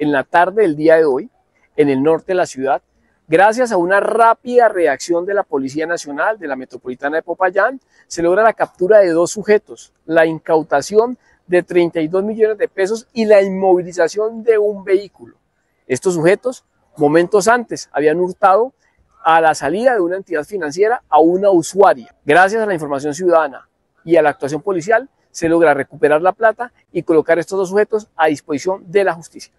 en la tarde del día de hoy, en el norte de la ciudad, gracias a una rápida reacción de la Policía Nacional de la Metropolitana de Popayán, se logra la captura de dos sujetos, la incautación de 32 millones de pesos y la inmovilización de un vehículo. Estos sujetos, momentos antes, habían hurtado a la salida de una entidad financiera a una usuaria. Gracias a la información ciudadana y a la actuación policial, se logra recuperar la plata y colocar estos dos sujetos a disposición de la justicia.